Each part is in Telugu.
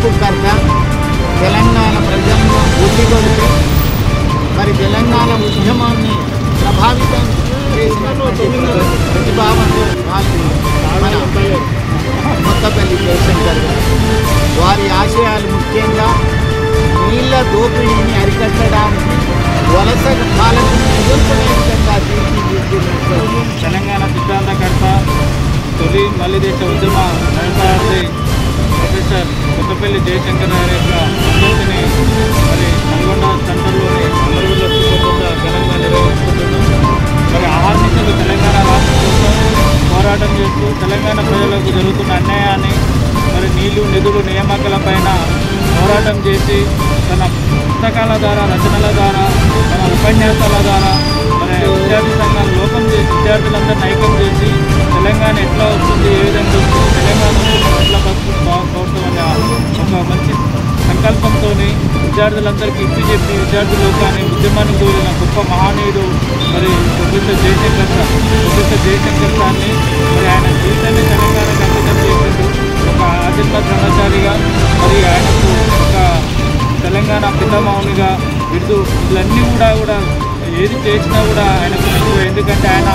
ఉద్యమకర్త తెలంగాణ ప్రజలను ఒడ్డిగొలిపి మరి తెలంగాణ ఉద్యమాన్ని ప్రభావితం చేసినటువంటి ప్రతిభావంతులు మన కొత్తపల్లి జయశంకర్ గారు. వారి ఆశయాలు ముఖ్యంగా నీళ్ళ దోపిడీని అరికట్టడానికి వలస పాలకుని ఎదుర్కొనే విధంగా తెలంగాణ సిద్ధాంతకర్త తొలి మల్లిదేశ ఉద్యమ వ్యవసాయాన్ని సార్ కొత్తపల్లి జయశంకర్ గారి యొక్క వర్ధంతిని మరి నల్గొండ సెంటర్లోని అమరవీరుల స్థూపం వద్ద ఘనంగా మరి ఆహర్నిశలు తెలంగాణ రాష్ట్రం కోసం పోరాటం చేస్తూ తెలంగాణ ప్రజలకు జరుగుతున్న అన్యాయాన్ని మరి నీళ్ళు నిధులు నియామకాలపైన పోరాటం చేసి తన పుస్తకాల ద్వారా రచనల ద్వారా తన ఉపన్యాసాల ద్వారా మరి విద్యార్థి సంఘాలు లోకం చేసి విద్యార్థులందరూ సంకల్పంతో విద్యార్థులందరికీ ఇచ్చి చెప్పి విద్యార్థులు కానీ ఉద్యమాన్ని కోరిన గొప్ప మహానీయుడు మరి professor Jayashankar sir. Professor Jayashankar సార్ని మరి ఆయన జీవితాన్ని తెలంగాణకు అంకితం చేసిండు ఒక ఆదిమ బ్రహ్మచారిగా మరి ఆయనకు ఒక తెలంగాణ పితామౌనిగా బిరుదు ఇవన్నీ కూడా కూడా ఏది చేసినా కూడా ఆయనకు ఎందుకంటే ఆయన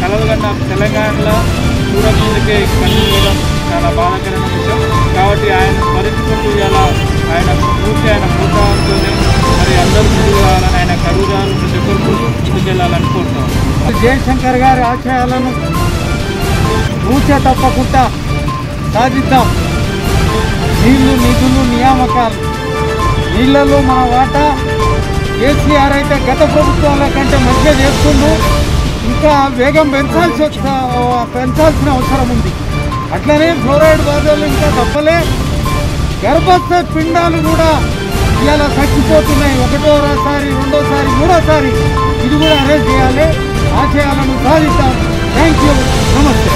కలవగన్న తెలంగాణలో చూడముందుకే కనిపించడం చాలా బాధాకరమైన విషయం. కాబట్టి ఆయన స్మరించుకుంటూ ముందుకెళ్ళాలని జయశంకర్ గారి ఆశయాలను ఊచే తప్పకుండా సాధిద్దాం. నీళ్ళు నిధులు నియామకాలు. నీళ్ళలో మన వాటా కేసీఆర్ అయితే గత ప్రభుత్వాల కంటే మంచిగా చేస్తుండు. ఇంకా వేగం పెంచాల్సి పెంచాల్సిన అవసరం ఉంది. అట్లనే ఫ్లోరైడ్ బాధలు ఇంకా తప్పలే. గర్భస్థ పిండాలు కూడా ఇలా చచ్చిపోతున్నాయి. ఒకటోసారి రెండోసారి మూడోసారి. కూడా అరెస్ట్ చేయాలి. ఆశయాలను సాధిస్తారు థ్యాంక్ యూ నమస్తే.